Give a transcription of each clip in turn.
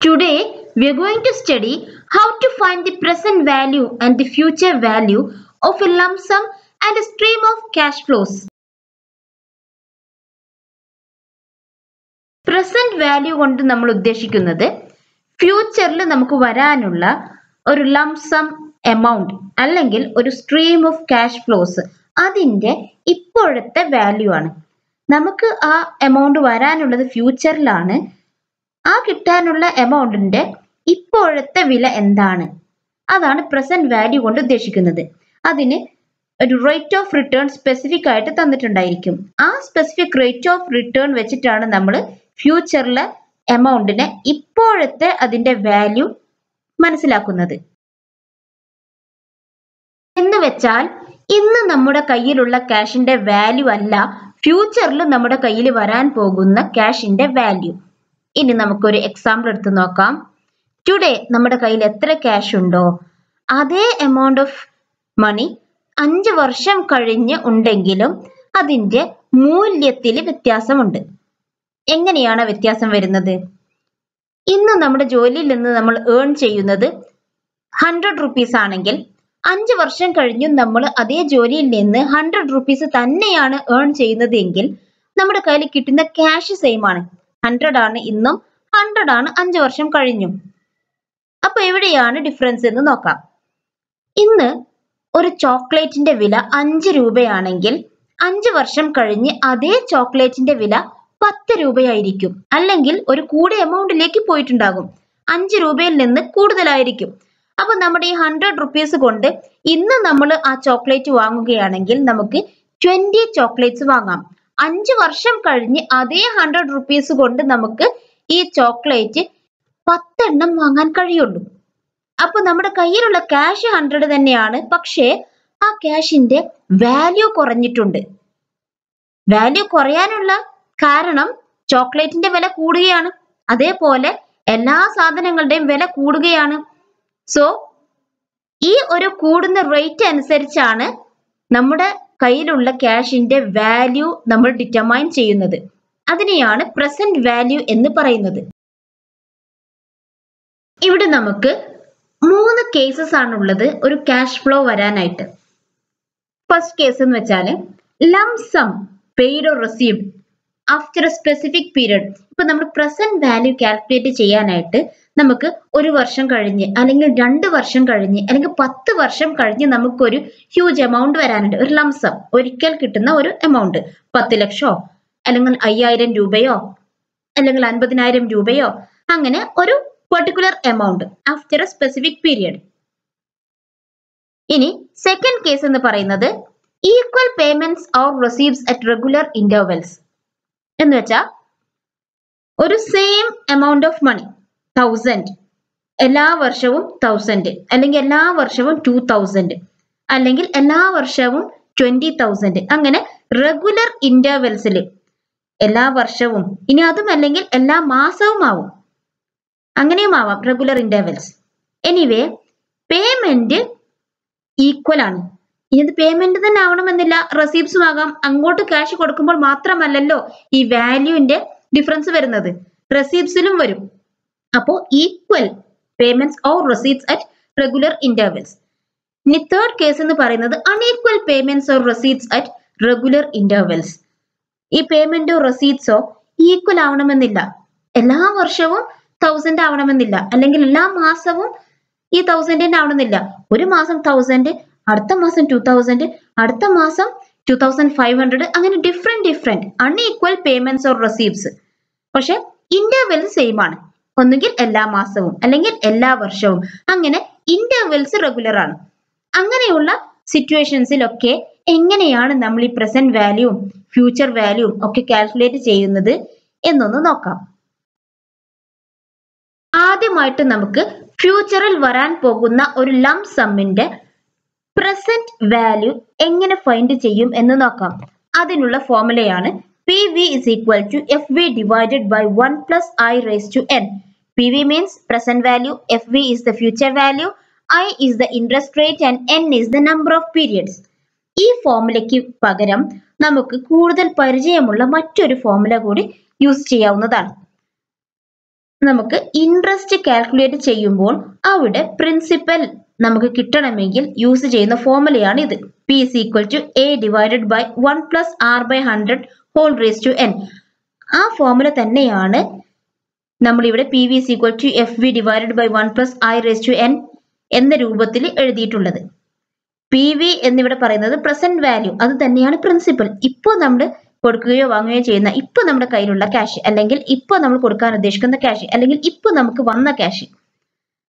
Today, we are going to study how to find the present value and the future value of a lump sum and a stream of cash flows. Present value കൊണ്ട് നമ്മൾ ഉദ്ദേശിക്കുന്നത് ഫ്യൂച്ചറിൽ നമുക്ക് വരാനുള്ള ഒരു lump sum amount അല്ലെങ്കിൽ ഒരു stream of cash flows അതിന്റെ ഇപ്പോഴത്തെ വാല്യൂ ആണ് നമുക്ക് ആ എമൗണ്ട് വരാനുള്ളത് ഫ്യൂച്ചറിലാണ് ആ കിട്ടാനുള്ള എമൗണ്ടിന്റെ ഇപ്പോഴത്തെ വില എന്താണ്? അതാണ് പ്രസന്റ് വാല്യൂ കൊണ്ട് ഉദ്ദേശിക്കുന്നത്. അതിന് ഒരു റേറ്റ് ഓഫ് റിട്ടേൺ സ്പെസിഫിക് ആയിട്ട് തന്നിട്ടുണ്ടായിരിക്കും. ആ സ്പെസിഫിക് റേറ്റ് ഓഫ് റിട്ടേൺ വെച്ചിട്ടാണ് നമ്മൾ ഫ്യൂച്ചറിലെ എമൗണ്ടിനെ ഇപ്പോഴത്തെ അതിന്റെ വാല്യൂ മനസ്സിലാക്കുന്നത്. എന്ന് വെച്ചാൽ ഇന്ന് നമ്മുടെ കയ്യിലുള്ള ക്യാഷിന്റെ വാല്യൂ അല്ല ഫ്യൂച്ചറിൽ നമ്മുടെ കയ്യിൽ വരാൻ പോകുന്ന ക്യാഷിന്റെ വാല്യൂ ഇനി നമുക്കൊരു എക്സാമ്പിൾ എടുത്ത് നോക്കാം. ടുഡേ നമ്മുടെ കയ്യിൽ എത്ര ക്യാഷ് ഉണ്ടോ? അതേ എമൗണ്ട് ഓഫ് മണി അഞ്ച് വർഷം കഴിഞ്ഞ് ഉണ്ടെങ്കിലും അതിന്റെ മൂല്യത്തിൽ വ്യത്യാസമുണ്ട്. എങ്ങനെയാണ് വ്യത്യാസം വരുന്നത്? ഇന്ന് നമ്മുടെ ജോലിയിൽ നിന്ന് നമ്മൾ ഏൺ ചെയ്യുന്നത് ഹൺഡ്രഡ് റുപ്പീസ് ആണെങ്കിൽ അഞ്ച് വർഷം കഴിഞ്ഞും നമ്മൾ അതേ ജോലിയിൽ നിന്ന് ഹൺഡ്രഡ് റുപ്പീസ് തന്നെയാണ് ഏൺ ചെയ്യുന്നത് എങ്കിൽ നമ്മുടെ കയ്യിൽ കിട്ടുന്ന ക്യാഷ് സെയിം ആണ്. ഹൺഡ്രഡ് ആണ് ഇന്നും ഹൺഡ്രഡ് ആണ് അഞ്ച് വർഷം കഴിഞ്ഞും. അപ്പൊ എവിടെയാണ് ഡിഫറൻസ് എന്ന് നോക്കാം. ഇന്ന് ഒരു ചോക്ലേറ്റിന്റെ വില അഞ്ച് രൂപയാണെങ്കിൽ അഞ്ച് വർഷം കഴിഞ്ഞ് അതേ ചോക്ലേറ്റിന്റെ വില പത്ത് രൂപയായിരിക്കും. അല്ലെങ്കിൽ ഒരു കൂടിയ എമൗണ്ടിലേക്ക് പോയിട്ടുണ്ടാകും. അഞ്ച് രൂപയിൽ നിന്ന് കൂടുതലായിരിക്കും. അപ്പൊ നമ്മുടെ ഈ ഹൺഡ്രഡ് റുപ്പീസ് കൊണ്ട് ഇന്ന് നമ്മൾ ആ ചോക്ലേറ്റ് വാങ്ങുകയാണെങ്കിൽ നമുക്ക് ട്വന്റി ചോക്ലേറ്റ്സ് വാങ്ങാം. അഞ്ച് വർഷം കഴിഞ്ഞ് അതേ ഹൺഡ്രഡ് റുപ്പീസ് കൊണ്ട് നമുക്ക് ഈ ചോക്ലേറ്റ് പത്തെണ്ണം വാങ്ങാൻ കഴിയുള്ളൂ. അപ്പൊ നമ്മുടെ കയ്യിലുള്ള ക്യാഷ് ഹൺഡ്രഡ് തന്നെയാണ്. പക്ഷേ ആ ക്യാഷിന്റെ വാല്യൂ കുറഞ്ഞിട്ടുണ്ട്. വാല്യൂ കുറയാനുള്ള കാരണം ചോക്ലേറ്റിന്റെ വില കൂടുകയാണ്. അതേപോലെ എല്ലാ സാധനങ്ങളുടെയും വില കൂടുകയാണ്. സോ ഈ ഒരു കൂടുന്ന റേറ്റ് അനുസരിച്ചാണ് നമ്മുടെ കയ്യിലുള്ള ക്യാഷിന്റെ വാല്യൂ നമ്മൾ ഡിറ്റർമൈൻ ചെയ്യുന്നത്. അതിനെയാണ് പ്രസന്റ് വാല്യൂ എന്ന് പറയുന്നത്. ഇവിടെ നമുക്ക് മൂന്ന് കേസസ് ആണുള്ളത് ഒരു ക്യാഷ് ഫ്ലോ വരാനായിട്ട്. ഫസ്റ്റ് കേസ് എന്ന് വെച്ചാൽ lump sum paid or received after a specific period ഇപ്പൊ നമ്മൾ പ്രസന്റ് വാല്യൂ കാൽക്കുലേറ്റ് ചെയ്യാനായിട്ട് നമുക്ക് ഒരു വർഷം കഴിഞ്ഞ് അല്ലെങ്കിൽ രണ്ട് വർഷം കഴിഞ്ഞ് അല്ലെങ്കിൽ പത്ത് വർഷം കഴിഞ്ഞ് നമുക്കൊരു ഹ്യൂജ് എമൗണ്ട് വരാനുണ്ട്. ഒരു ലംസം ഒരിക്കൽ കിട്ടുന്ന ഒരു എമൗണ്ട് പത്ത് ലക്ഷമോ അല്ലെങ്കിൽ അയ്യായിരം രൂപയോ അല്ലെങ്കിൽ അൻപതിനായിരം രൂപയോ അങ്ങനെ ഒരു particular amount after a specific period ഇനി സെക്കൻഡ് കേസ് എന്ന് പറയുന്നത് equal payments or receives at regular intervals എന്ന് വെച്ചാൽ ഒരു same amount of money thousand എല്ലാ വർഷവും തൗസൻഡ് അല്ലെങ്കിൽ എല്ലാ വർഷവും ടു തൗസൻഡ് അല്ലെങ്കിൽ എല്ലാ വർഷവും ട്വന്റി തൗസൻഡ് അങ്ങനെ റെഗുലർ ഇന്റർവെൽസിൽ എല്ലാ വർഷവും. ഇനി അതും അല്ലെങ്കിൽ എല്ലാ മാസവും ആവും. അങ്ങനെയും ആവാം regular intervals anyway payment equal ആണ്. ഇനി ഇത് പേയ്മെന്റ് തന്നെ ആവണമെന്നില്ല. റെസീപ്സും ആകാം. അങ്ങോട്ട് ക്യാഷ് കൊടുക്കുമ്പോൾ മാത്രമല്ലല്ലോ ഈ വാല്യൂവിന്റെ ഡിഫറൻസ് വരുന്നത്. റെസീപ്സിലും വരും. അപ്പോ equal payments or receipts at regular intervals ഇനി തേർഡ് കേസ് എന്ന് പറയുന്നത് unequal payments or receipts at regular intervals ഈ പേയ്മെന്റോ റെസീപ്റ്റ്സോ ഈക്വൽ ആവണമെന്നില്ല. എല്ലാ വർഷവും തൗസൻഡ് ആവണമെന്നില്ല. അല്ലെങ്കിൽ എല്ലാ മാസവും ഈ തൗസൻഡിന്റെ ആവണമെന്നില്ല. ഒരു മാസം തൗസൻഡ് അടുത്ത മാസം ടു തൗസൻഡ് അടുത്ത മാസം ടു തൗസൻഡ് ഫൈവ് ഹൺഡ്രഡ് അങ്ങനെ different different unequal payments or receipts പക്ഷെ ഇന്റർവെൽ സെയിം ആണ്. ഒന്നുകിൽ എല്ലാ മാസവും അല്ലെങ്കിൽ എല്ലാ വർഷവും. അങ്ങനെ ഇന്റർവെൽസ് റെഗുലർ ആണ്. അങ്ങനെയുള്ള സിറ്റുവേഷൻസിലൊക്കെ എങ്ങനെയാണ് നമ്മൾ ഈ പ്രസന്റ് വാല്യൂവും ഫ്യൂച്ചർ വാല്യൂവും ഒക്കെ കാൽക്കുലേറ്റ് ചെയ്യുന്നത് എന്നൊന്ന് നോക്കാം. ആദ്യമായിട്ട് നമുക്ക് ഫ്യൂച്ചറിൽ വരാൻ പോകുന്ന ഒരു ലം സമ്മിന്റെ പ്രസന്റ് വാല്യൂ എങ്ങനെ ഫൈൻഡ് ചെയ്യും എന്ന് നോക്കാം. അതിനുള്ള ഫോർമുലയാണ് P V is equal to F V divided by one plus I raise to N P means present value, FV is the future value, I is the interest rate and N is the number of periods. ഈ ഫോർമുലയ്ക്ക് പകരം നമുക്ക് കൂടുതൽ പരിചയമുള്ള മറ്റൊരു formula കൂടി use ചെയ്യാവുന്നതാണ്. നമുക്ക് interest calculate ചെയ്യുമ്പോൾ അവിടെ പ്രിൻസിപ്പൽ നമുക്ക് കിട്ടണമെങ്കിൽ യൂസ് ചെയ്യുന്ന ഫോർമുലയാണ് ഇത്. P is equal to A divided by one plus R by hundred whole raise to N ആ ഫോർമുല തന്നെയാണ് നമ്മൾ ഇവിടെ P V is equal to F V divided by one plus I raise to N എന്ന രൂപത്തിൽ എഴുതിയിട്ടുള്ളത്. P V എന്നിവിടെ പറയുന്നത് present value അത് തന്നെയാണ് പ്രിൻസിപ്പൽ ഇപ്പോൾ നമ്മൾ കൊടുക്കുകയോ വാങ്ങുകയോ ചെയ്യുന്ന ഇപ്പോൾ നമ്മുടെ കയ്യിലുള്ള ക്യാഷ് അല്ലെങ്കിൽ ഇപ്പോൾ നമ്മൾ കൊടുക്കാൻ ഉദ്ദേശിക്കുന്ന ക്യാഷ് അല്ലെങ്കിൽ ഇപ്പോൾ നമുക്ക് വന്ന ക്യാഷ്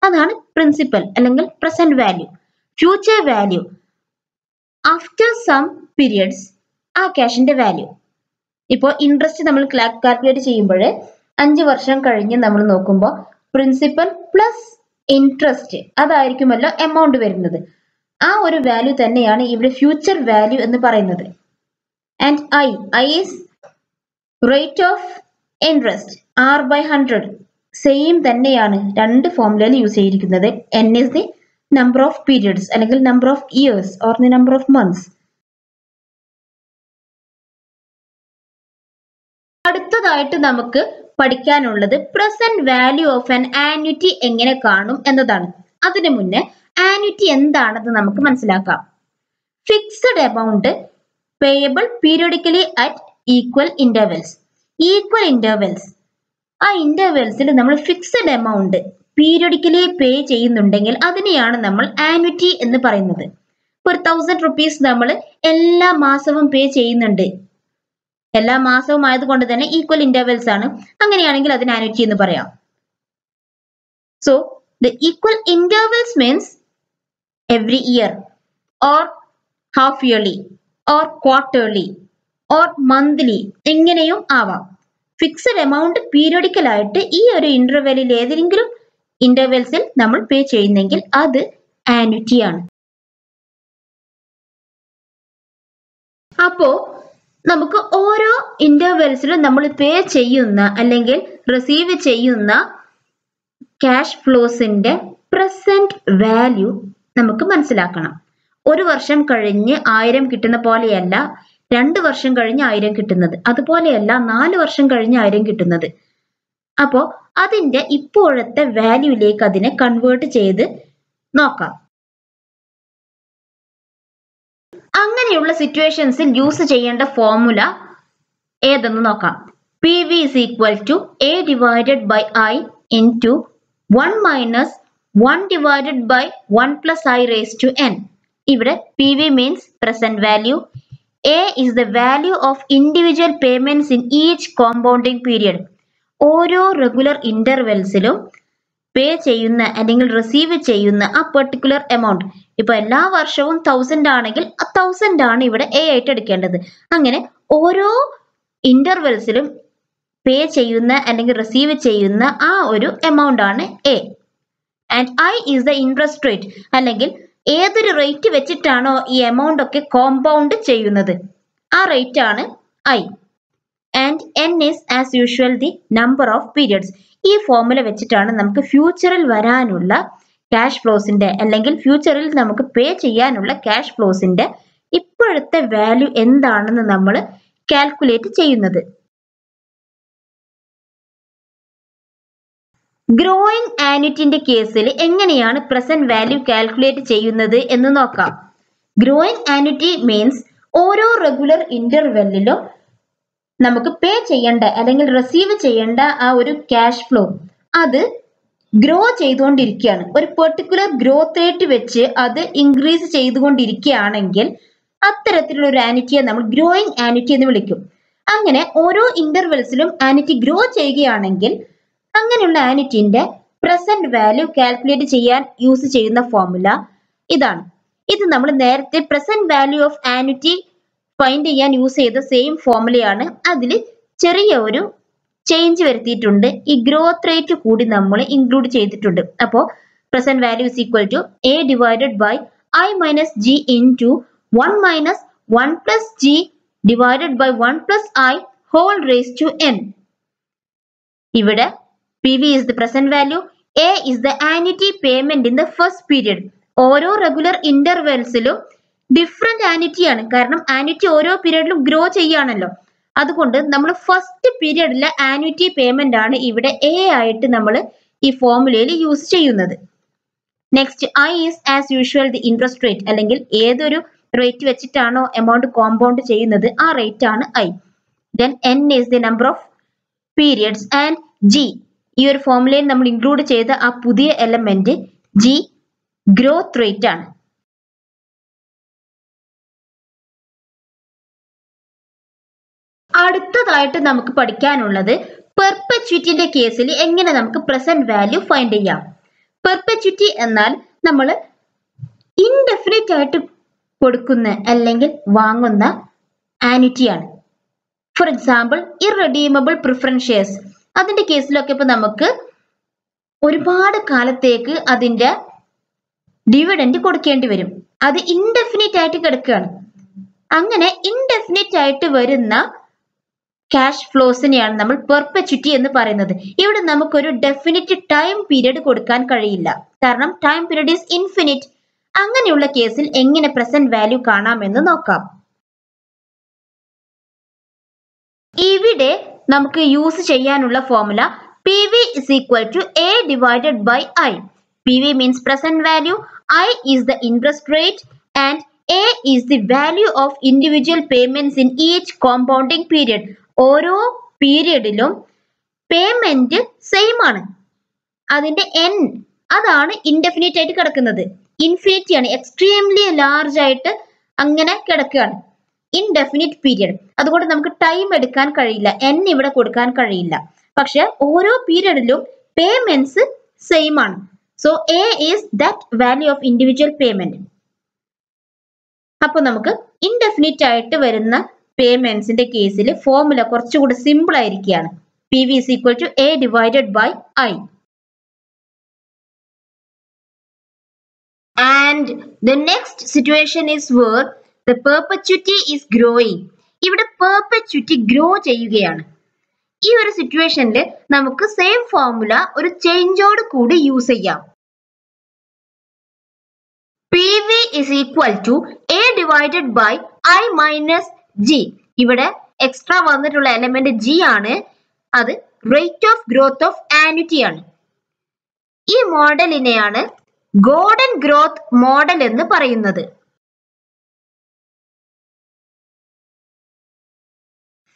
അതാണ് പ്രിൻസിപ്പൽ അല്ലെങ്കിൽ present value future value after some periods ആ ക്യാഷിന്റെ വാല്യൂ ഇപ്പോൾ ഇൻട്രസ്റ്റ് നമ്മൾ കാൽക്കുലേറ്റ് ചെയ്യുമ്പോൾ അഞ്ച് വർഷം കഴിഞ്ഞ് നമ്മൾ നോക്കുമ്പോൾ പ്രിൻസിപ്പൽ പ്ലസ് ഇൻട്രസ്റ്റ് അതായിരിക്കുമല്ലോ എമൗണ്ട് വരുന്നത്. ആ ഒരു വാല്യൂ തന്നെയാണ് ഇവിടെ ഫ്യൂച്ചർ വാല്യൂ എന്ന് പറയുന്നത്. And I I is rate of interest R by hundred same തന്നെയാണ് രണ്ട് ഫോമിലും യൂസ് ചെയ്തിരിക്കുന്നത്. N is the number of periods അല്ലെങ്കിൽ number of years or the number of months അടുത്തതായിട്ട് നമുക്ക് പഠിക്കാനുള്ളത് present value of an annuity എങ്ങനെ കാണും എന്നതാണ്. അതിനു മുന്നേ ആന്വിറ്റി എന്താണെന്ന് നമുക്ക് മനസ്സിലാക്കാം. Fixed amount payable periodically at equal intervals equal intervals ആ ഇന്റർവെൽസിൽ നമ്മൾ ഫിക്സഡ് എമൗണ്ട് പീരിയോഡിക്കലി പേ ചെയ്യുന്നുണ്ടെങ്കിൽ അതിനെയാണ് നമ്മൾ ആന്വിറ്റി എന്ന് പറയുന്നത്. ഒരു തൗസൻഡ് റുപ്പീസ് നമ്മൾ എല്ലാ മാസവും പേ ചെയ്യുന്നുണ്ട്. എല്ലാ മാസവും ആയതുകൊണ്ട് തന്നെ ഈക്വൽ ഇന്റർവെൽസ് ആണ്. അങ്ങനെയാണെങ്കിൽ അതിന് ആനുറ്റി എന്ന് പറയാം. So the equal intervals means every year or half yearly or quarterly or monthly എങ്ങനെയും ആവാം. ഫിക്സഡ് എമൗണ്ട് പീരിയോഡിക്കൽ ആയിട്ട് ഈ ഒരു ഇന്റർവെലിൽ ഏതെങ്കിലും ഇന്റർവെൽസിൽ നമ്മൾ പേ ചെയ്യുന്നെങ്കിൽ അത് ആനുറ്റി ആണ്. അപ്പോ നമുക്ക് ഓരോ ഇന്റർവെൽസിലും നമ്മൾ പേ ചെയ്യുന്ന അല്ലെങ്കിൽ റിസീവ് ചെയ്യുന്ന ക്യാഷ് ഫ്ലോസിന്റെ പ്രസന്റ് വാല്യൂ നമുക്ക് മനസ്സിലാക്കണം. ഒരു വർഷം കഴിഞ്ഞ് ആയിരം കിട്ടുന്ന പോലെയല്ല രണ്ട് വർഷം കഴിഞ്ഞ് ആയിരം കിട്ടുന്നത്. അതുപോലെയല്ല നാല് വർഷം കഴിഞ്ഞ് ആയിരം കിട്ടുന്നത്. അപ്പോ അതിന്റെ ഇപ്പോഴത്തെ വാല്യൂയിലേക്ക് അതിനെ കൺവേർട്ട് ചെയ്ത് നോക്കാം. അങ്ങനെയുള്ള സിറ്റുവേഷൻസിൽ യൂസ് ചെയ്യേണ്ട ഫോർമുല ഏതെന്ന് നോക്കാം. P V is equal to A divided by I into one minus one divided by one plus I raise to N ഇവിടെ P V means present value A is the value of individual payments in each compounding period ഓരോ regular ഇന്റർവെൽസിലും pay ചെയ്യുന്ന അല്ലെങ്കിൽ receive ചെയ്യുന്ന ആ particular amount ഇപ്പൊ എല്ലാ വർഷവും തൗസൻഡ് ആണെങ്കിൽ ആ തൗസൻഡ് ആണ് ഇവിടെ എ ആയിട്ട് എടുക്കേണ്ടത്. അങ്ങനെ ഓരോ ഇന്റർവെൽസിലും പേ ചെയ്യുന്ന അല്ലെങ്കിൽ റിസീവ് ചെയ്യുന്ന ആ ഒരു എമൗണ്ട് ആണ് A and I is the interest rate അല്ലെങ്കിൽ ഏതൊരു റേറ്റ് വെച്ചിട്ടാണോ ഈ എമൗണ്ട് ഒക്കെ കോമ്പൗണ്ട് ചെയ്യുന്നത്. ആ റേറ്റ് ആണ് I and N is as usual the number of periods ഈ ഫോർമുല വെച്ചിട്ടാണ് നമുക്ക് ഫ്യൂച്ചറിൽ വരാനുള്ള ക്യാഷ് ഫ്ലോസിന്റെ അല്ലെങ്കിൽ ഫ്യൂച്ചറിൽ നമുക്ക് പേ ചെയ്യാനുള്ള ക്യാഷ് ഫ്ലോസിന്റെ ഇപ്പോഴത്തെ വാല്യൂ എന്താണെന്ന് നമ്മൾ കാൽക്കുലേറ്റ് ചെയ്യുന്നത്. ഗ്രോയിങ് ആനുറ്റിന്റെ കേസിൽ എങ്ങനെയാണ് പ്രസന്റ് വാല്യൂ കാൽക്കുലേറ്റ് ചെയ്യുന്നത് എന്ന് നോക്കാം. ഗ്രോയിങ് ആനുറ്റി മീൻസ് ഓരോ റെഗുലർ ഇന്റർവെല്ലിലും നമുക്ക് പേ ചെയ്യേണ്ട അല്ലെങ്കിൽ റിസീവ് ചെയ്യേണ്ട ആ ഒരു ക്യാഷ് ഫ്ലോ അത് ഗ്രോ ചെയ്തുകൊണ്ടിരിക്കുകയാണ്. ഒരു പെർട്ടിക്കുലർ ഗ്രോത്ത് റേറ്റ് വെച്ച് അത് ഇൻക്രീസ് ചെയ്തുകൊണ്ടിരിക്കുകയാണെങ്കിൽ അത്തരത്തിലുള്ള ഒരു ആനിറ്റിയെ നമ്മൾ ഗ്രോയിങ് ആനിറ്റി എന്ന് വിളിക്കും. അങ്ങനെ ഓരോ ഇന്റർവെൽസിലും ആനിറ്റി ഗ്രോ ചെയ്യുകയാണെങ്കിൽ അങ്ങനെയുള്ള ആനിറ്റിന്റെ പ്രസന്റ് വാല്യൂ കാൽക്കുലേറ്റ് ചെയ്യാൻ യൂസ് ചെയ്യുന്ന ഫോർമുല ഇതാണ്. ഇത് നമ്മൾ നേരത്തെ present value of annuity find ചെയ്യാൻ യൂസ് ചെയ്ത സെയിം ഫോർമുലയാണ് അതിൽ ചെറിയ ഒരു ചേഞ്ച് വരുത്തിയിട്ടുണ്ട്. ഈ ഗ്രോത്ത് റേറ്റ് കൂടി നമ്മൾ ഇൻക്ലൂഡ് ചെയ്തിട്ടുണ്ട്. അപ്പോൾ present value is equal to A divided by I minus G into one minus one plus G divided by one plus I whole raise to N ഇവിടെ P V is the present value A is the annuity payment in the first period ഓരോ regular ഇന്റർവെൽസിലും different annuity ആണ്. കാരണം annuity ഓരോ പീരീഡിലും grow ചെയ്യുകയാണല്ലോ. അതുകൊണ്ട് നമ്മൾ first പീരീഡിലെ annuity payment ആണ് ഇവിടെ എ ആയിട്ട് നമ്മൾ ഈ ഫോർമുലയിൽ യൂസ് ചെയ്യുന്നത്. Next I is as usual the interest rate അല്ലെങ്കിൽ ഏതൊരു റേറ്റ് വെച്ചിട്ടാണോ എമൗണ്ട് കോമ്പൗണ്ട് ചെയ്യുന്നത് ആ റേറ്റ് ആണ് I then N is the number of periods and G ഈ ഒരു ഫോർമുലയിൽ നമ്മൾ ഇൻക്ലൂഡ് ചെയ്ത ആ പുതിയ എലമെന്റ് ജി ഗ്രോത്ത് റേറ്റ് ആണ്. അടുത്തതായിട്ട് നമുക്ക് പഠിക്കാനുള്ളത് പെർപ്പച്വിറ്റിന്റെ കേസിൽ എങ്ങനെ നമുക്ക് പ്രസന്റ് വാല്യൂ ഫൈൻഡ് ചെയ്യാം. പെർപ്പച്വിറ്റി എന്നാൽ നമ്മൾ ഇൻഡെഫിനിറ്റ് ആയിട്ട് കൊടുക്കുന്ന അല്ലെങ്കിൽ വാങ്ങുന്ന ആനിറ്റിയാണ് for example irredeemable preference shares അതിന്റെ കേസിലൊക്കെ ഇപ്പൊ നമുക്ക് ഒരുപാട് കാലത്തേക്ക് അതിന്റെ ഡിവിഡൻഡ് കൊടുക്കേണ്ടി വരും. അത് ഇൻഡെഫിനിറ്റ് ആയിട്ട് കിടക്കുകയാണ്. അങ്ങനെ ഇൻഡെഫിനിറ്റ് ആയിട്ട് വരുന്ന ക്യാഷ് ഫ്ലോസിനെയാണ് നമ്മൾ പെർപ്പച്വിറ്റി എന്ന് പറയുന്നത്. ഇവിടെ നമുക്കൊരു ഡെഫിനിറ്റ് ടൈം പീരീഡ് കൊടുക്കാൻ കഴിയില്ല. കാരണം ടൈം പീരീഡ് ഈസ് ഇൻഫിനിറ്റ് അങ്ങനെയുള്ള കേസിൽ എങ്ങനെ പ്രസന്റ് വാല്യൂ കാണാമെന്ന് നോക്കാം. ഇവിടെ നമുക്ക് യൂസ് ചെയ്യാനുള്ള formula P V is equal to A divided by I P V means present value I is the interest rate and A is the value of individual payments in each compounding period ഓരോ പീരിയഡിലും payment same ആണ്. അതിന്റെ N അതാണ് indefinite ആയിട്ട് കിടക്കുന്നത്. Infinity ആണ്. Extremely large ആയിട്ട് അങ്ങനെ കിടക്കുകയാണ്. ഇൻഡെഫിനിറ്റ് പീരിയഡ് അതുകൊണ്ട് നമുക്ക് ടൈം എടുക്കാൻ കഴിയില്ല. എൻ ഇവിടെ കൊടുക്കാൻ കഴിയില്ല. പക്ഷെ ഓരോ പീരിയഡിലും പേയ്മെന്റ്സ് സെയിം ആണ്. So A is that value of individual payment അപ്പൊ നമുക്ക് ഇൻഡെഫിനിറ്റ് ആയിട്ട് വരുന്ന പേയ്മെന്റ്സിന്റെ കേസിൽ ഫോർമുല കുറച്ചുകൂടി സിമ്പിൾ ആയിരിക്കുകയാണ്. P V is equal to A divided by I and the next situation is where the perpetuity is growing ഇവിടെ perpetuity grow ചെയ്യുകയാണ്. ഈ ഒരു സിറ്റുവേഷനിൽ നമുക്ക് സെയിം ഫോർമുല ഒരു ചേഞ്ചോട് കൂടി യൂസ് ചെയ്യാം. P V is equal to A divided by I minus G ഇവിടെ എക്സ്ട്രാ വന്നിട്ടുള്ള എലമെന്റ് ജി ആണ്. അത് rate of growth of annuity ആണ്. ഈ മോഡലിനെയാണ് ഗോൾഡൻ ഗ്രോത്ത് മോഡൽ എന്ന് പറയുന്നത്.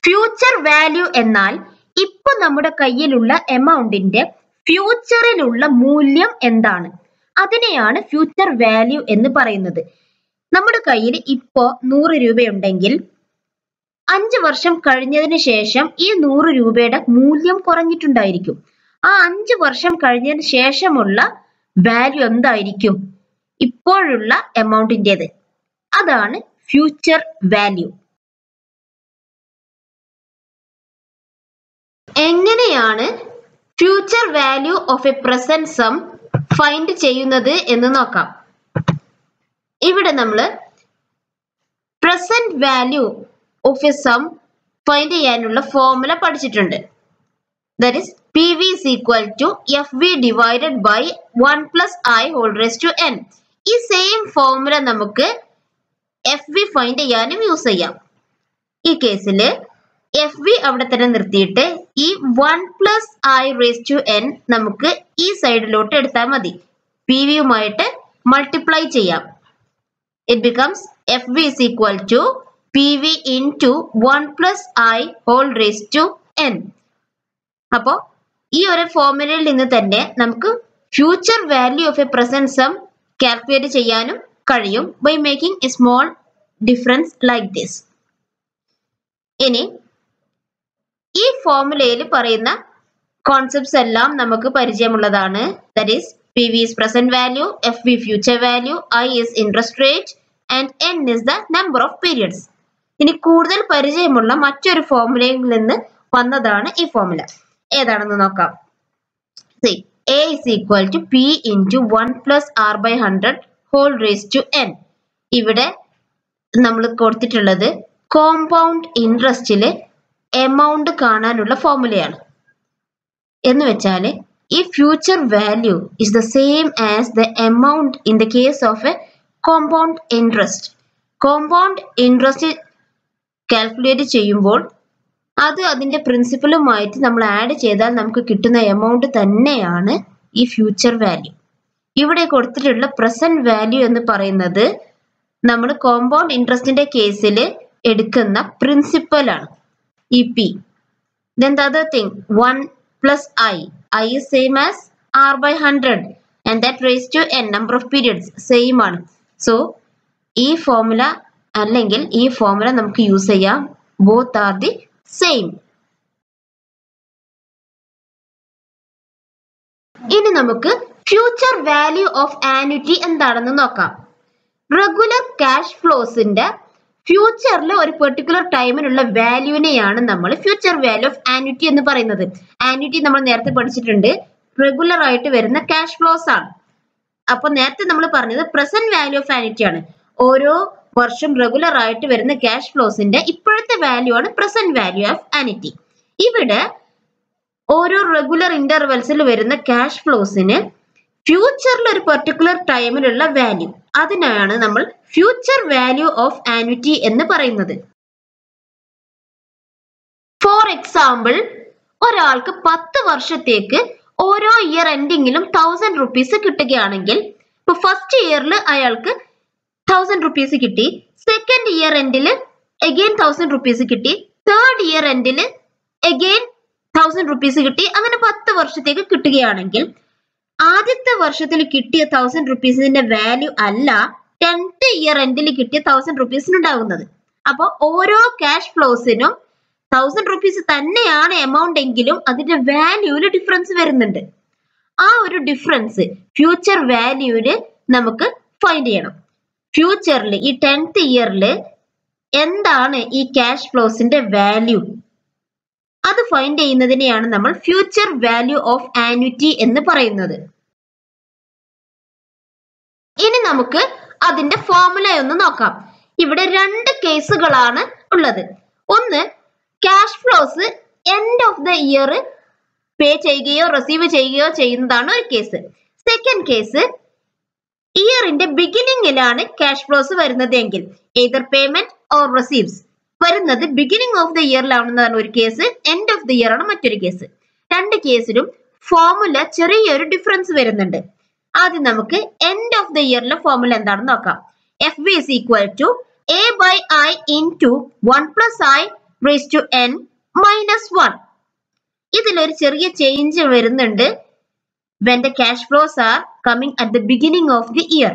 ഫ്യൂച്ചർ വാല്യൂ എന്നാൽ ഇപ്പൊ നമ്മുടെ കയ്യിലുള്ള എമൗണ്ടിന്റെ ഫ്യൂച്ചറിലുള്ള മൂല്യം എന്താണ്? അതിനെയാണ് ഫ്യൂച്ചർ വാല്യൂ എന്ന് പറയുന്നത്. നമ്മുടെ കയ്യിൽ ഇപ്പോ നൂറ് രൂപയുണ്ടെങ്കിൽ അഞ്ച് വർഷം കഴിഞ്ഞതിന് ശേഷം ഈ നൂറ് രൂപയുടെ മൂല്യം കുറഞ്ഞിട്ടുണ്ടായിരിക്കും. ആ അഞ്ച് വർഷം കഴിഞ്ഞതിന് ശേഷമുള്ള വാല്യൂ എന്തായിരിക്കും? ഇപ്പോഴുള്ള എമൗണ്ടിന്റെത് അതാണ് ഫ്യൂച്ചർ വാല്യൂ എങ്ങനെയാണ് future value of a present sum find ചെയ്യുന്നത് എന്ന് നോക്കാം. ഇവിടെ നമ്മൾ present value of a sum find ചെയ്യാനുള്ള ഫോർമുല പഠിച്ചിട്ടുണ്ട്. That is PV equal to to FV divided by 1 plus I whole raise to N ഈ same formula നമുക്ക് F V find ചെയ്യാനും യൂസ് ചെയ്യാം. ഈ കേസിൽ എഫ് വി അവിടെ തന്നെ നിർത്തിയിട്ട് ഈ one plus I raise to N നമുക്ക് ഈ സൈഡിലോട്ട് എടുത്താൽ മതി. പി വിയുമായിട്ട് മൾട്ടിപ്ലൈ ചെയ്യാം. It becomes F V is equal to into one plus I whole raise to N അപ്പോൾ ഈ ഒരു ഫോർമുലയിൽ നിന്ന് തന്നെ നമുക്ക് future value of a present sum calculate ചെയ്യാനും കഴിയും by making a small difference like this ഇനി ഈ ഫോർമുലയിൽ പറയുന്ന കോൺസെപ്റ്റ്സ് എല്ലാം നമുക്ക് പരിചയമുള്ളതാണ്. That is P V is present value F V future value I is interest rate and N is the number of periods ഇനി കൂടുതൽ പരിചയമുള്ള മറ്റൊരു ഫോർമുലയിൽ നിന്ന് വന്നതാണ് ഈ ഫോർമുല ഏതാണെന്ന് നോക്കാം. C A is equal to P into one plus R by hundred whole raise to N ഇവിടെ നമ്മൾ കൊടുത്തിട്ടുള്ളത് കോമ്പൗണ്ട് ഇൻട്രസ്റ്റിലെ എമൗണ്ട് കാണാനുള്ള ഫോർമുലയാണ് എന്ന് വെച്ചാൽ ഈ future value is the same as the amount in the case of a compound interest compound interest calculate ചെയ്യുമ്പോൾ അത് അതിന്റെ പ്രിൻസിപ്പലുമായിട്ട് നമ്മൾ ആഡ് ചെയ്താൽ നമുക്ക് കിട്ടുന്ന എമൗണ്ട് തന്നെയാണ് ഈ ഫ്യൂച്ചർ വാല്യൂ ഇവിടെ കൊടുത്തിട്ടുള്ള പ്രസന്റ് വാല്യൂ എന്ന് പറയുന്നത് നമ്മൾ കോമ്പൗണ്ട് ഇൻട്രസ്റ്റിന്റെ കേസിൽ എടുക്കുന്ന പ്രിൻസിപ്പൽ ആണ്. E P then the other thing one plus I I is same as R by hundred and that raise to N number of periods same ആണ്. So ഈ ഫോർമുല അല്ലെങ്കിൽ ഈ ഫോർമുല നമുക്ക് യൂസ് ചെയ്യാം. Both are the same ഇനി നമുക്ക് future value of annuity എന്താണെന്ന് നോക്കാം. റെഗുലർ ക്യാഷ് ഫ്ലോസിന്റെ ഫ്യൂച്ചറിൽ ഒരു പെർട്ടിക്കുലർ ടൈമിലുള്ള വാല്യൂവിനെയാണ് നമ്മൾ ഫ്യൂച്ചർ വാല്യൂ ഓഫ് ആനുറ്റി എന്ന് പറയുന്നത്. ആനുറ്റി നമ്മൾ നേരത്തെ പഠിച്ചിട്ടുണ്ട്. റെഗുലർ ആയിട്ട് വരുന്ന ക്യാഷ് ഫ്ലോസ് ആണ്. അപ്പൊ നേരത്തെ നമ്മൾ പറഞ്ഞത് പ്രസന്റ് വാല്യൂ ഓഫ് ആനുറ്റി ആണ്. ഓരോ വർഷം റെഗുലർ ആയിട്ട് വരുന്ന ക്യാഷ് ഫ്ലോസിന്റെ ഇപ്പോഴത്തെ വാല്യൂ ആണ് പ്രസന്റ് വാല്യൂ ഓഫ് ആനിറ്റി ഇവിടെ ഓരോ റെഗുലർ ഇന്റർവെൽസിൽ വരുന്ന ക്യാഷ് ഫ്ലോസിന് ഫ്യൂച്ചറിൽ ഒരു പെർട്ടിക്കുലർ ടൈമിലുള്ള വാല്യൂ അതിനാണ് നമ്മൾ ഫ്യൂച്ചർ വാല്യൂ ഓഫ് ആനിറ്റി എന്ന് പറയുന്നത്. ഫോർ എക്സാമ്പിൾ ഒരാൾക്ക് പത്ത് വർഷത്തേക്ക് ഓരോ ഇയർ എൻഡിങ്ങിലും തൗസൻഡ് റുപ്പീസ് കിട്ടുകയാണെങ്കിൽ ഇപ്പൊ ഫസ്റ്റ് ഇയറിൽ അയാൾക്ക് തൗസൻഡ് റുപ്പീസ് കിട്ടി. സെക്കൻഡ് ഇയർ എൻഡിൽ എഗെയിൻ തൗസൻഡ് റുപ്പീസ് കിട്ടി. തേർഡ് ഇയർ എൻഡിൽ എഗെയിൻ തൗസൻഡ് റുപ്പീസ് കിട്ടി. അങ്ങനെ പത്ത് വർഷത്തേക്ക് കിട്ടുകയാണെങ്കിൽ ആദ്യത്തെ വർഷത്തിൽ കിട്ടിയ തൗസൻഡ് റുപ്പീസിന്റെ വാല്യൂ അല്ല ടെൻത്ത് ഇയർ എൻഡിൽ കിട്ടിയ തൗസൻഡ് റുപ്പീസിന് ഉണ്ടാകുന്നത് അപ്പോൾ ഓരോ ക്യാഷ് ഫ്ലോസിനും തൗസൻഡ് റുപ്പീസ് തന്നെയാണ് എമൗണ്ട് എങ്കിലും അതിന്റെ വാല്യൂവിൽ ഡിഫറൻസ് വരുന്നുണ്ട്. ആ ഒരു ഡിഫറൻസ് ഫ്യൂച്ചർ വാല്യൂവിൽ നമുക്ക് ഫൈൻഡ് ചെയ്യണം. ഫ്യൂച്ചറിൽ ഈ ടെൻത്ത് ഇയറിൽ എന്താണ് ഈ ക്യാഷ് ഫ്ലോസിന്റെ വാല്യൂ അത് ഫൈൻഡ് ചെയ്യുന്നതിനെയാണ് നമ്മൾ ഫ്യൂച്ചർ വാല്യൂ ഓഫ് ആനുറ്റി എന്ന് പറയുന്നത്. ഇനി നമുക്ക് അതിന്റെ ഫോർമുല ഒന്ന് നോക്കാം. ഇവിടെ രണ്ട് കേസുകളാണ് ഉള്ളത്. ഒന്ന് cash flows end of the year pay ചെയ്യുകയോ റിസീവ് ചെയ്യുകയോ ചെയ്യുന്നതാണ് ഒരു കേസ് സെക്കൻഡ് കേസ് ഇയറിന്റെ ബിഗിനിങ്ങിലാണ് ക്യാഷ് ഫ്ലോസ് വരുന്നത് എങ്കിൽ ഏതർ പേയ്മെന്റ് ഓർ റിസീവ്സ് വരുന്നത് ബിഗിനിങ് ഓഫ് ദ ഇയറിലാണെന്നതാണ് ഒരു case end of the year ആണ് മറ്റൊരു കേസ് രണ്ട് കേസിലും ഫോർമുല ചെറിയൊരു ഡിഫറൻസ് വരുന്നുണ്ട്. ആദ്യം നമുക്ക് എൻഡ് ഓഫ് ദ ഇയറിലെ ഫോർമുല എന്താണെന്ന് നോക്കാം. F B is equal to A by I into one plus I raise to N minus one ഇതിലൊരു ചെറിയ ചേഞ്ച് വരുന്നുണ്ട്. When the cash flows are coming at the beginning of the year.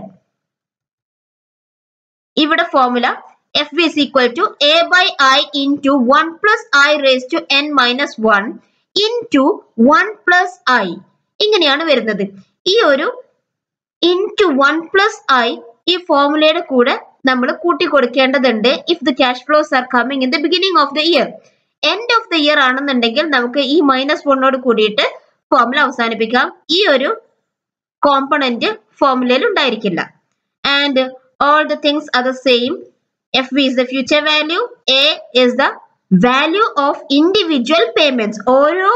ഇവിടെ formula F is equal to A by I into one plus I raise to N minus one into one plus I ഇങ്ങനെയാണ് വരുന്നത്. ഈ ഒരു into one plus I ഈ ഫോർമുലയുടെ കൂടെ നമ്മൾ കൂട്ടി കൊടുക്കേണ്ടതുണ്ട് if the cash flows are coming in the beginning of the year end of the year ആണെന്നുണ്ടെങ്കിൽ നമുക്ക് ഈ മൈനസ് വണ്ണോട് കൂടിയിട്ട് ഫോർമുല അവസാനിപ്പിക്കാം ഈ ഒരു കോമ്പണന്റ് ഫോർമുലയിൽ ഉണ്ടായിരിക്കില്ല. And all the things are the same F B is the future value A is the value of individual payments ഓരോ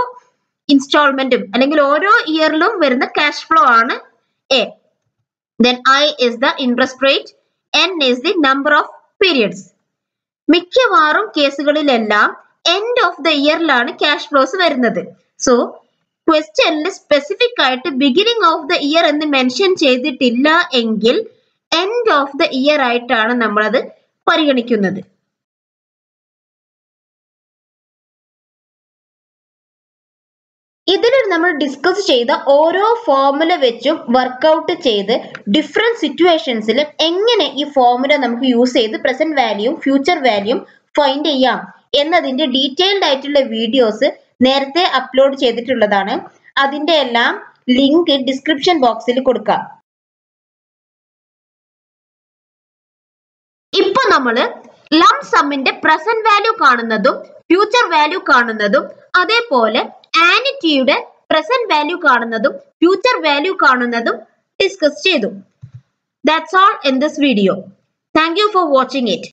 ഇൻസ്റ്റാൾമെന്റും അല്ലെങ്കിൽ ഓരോ ഇയറിലും വരുന്ന ക്യാഷ് ഫ്ലോ ആണ് A then I is the interest rate N is the number of periods മിക്കവാറും കേസുകളിലെല്ലാം end of the ഇയറിലാണ് ക്യാഷ് ഫ്ലോസ് വരുന്നത്. സോ ക്വസ്റ്റ്യനിൽ സ്പെസിഫിക് ആയിട്ട് ബിഗിനിങ് ഓഫ് ദ ഇയർ എന്ന് മെൻഷൻ ചെയ്തിട്ടില്ല എങ്കിൽ എൻഡ് ഓഫ് ദ ഇയർ ആയിട്ടാണ് നമ്മളത് പരിഗണിക്കുന്നത്. ഇതിൽ നമ്മൾ ഡിസ്കസ് ചെയ്ത ഓരോ ഫോർമുല വെച്ചും വർക്ക്ഔട്ട് ചെയ്ത് ഡിഫറെന്റ് സിറ്റുവേഷൻസിൽ എങ്ങനെ ഈ ഫോർമുല നമുക്ക് യൂസ് ചെയ്ത് പ്രസന്റ് വാല്യൂയും ഫ്യൂച്ചർ വാല്യൂയും ഫൈൻഡ് ചെയ്യാം എന്നതിന്റെ ഡീറ്റെയിൽഡ് ആയിട്ടുള്ള വീഡിയോസ് നേരത്തെ അപ്ലോഡ് ചെയ്തിട്ടുള്ളതാണ്. അതിന്റെ എല്ലാം ലിങ്ക് ഡിസ്ക്രിപ്ഷൻ ബോക്സിൽ കൊടുക്കാം. ഇപ്പൊ നമ്മൾ ലം സമ്മിന്റെ പ്രസന്റ് വാല്യൂ കാണുന്നതും ഫ്യൂച്ചർ വാല്യൂ കാണുന്നതും അതേപോലെ ആനിറ്റിയുടെ പ്രസന്റ് വാല്യൂ കാണുന്നതും ഫ്യൂച്ചർ വാല്യൂ കാണുന്നതും ഡിസ്കസ് ചെയ്തു. That's all in this video thank you for watching it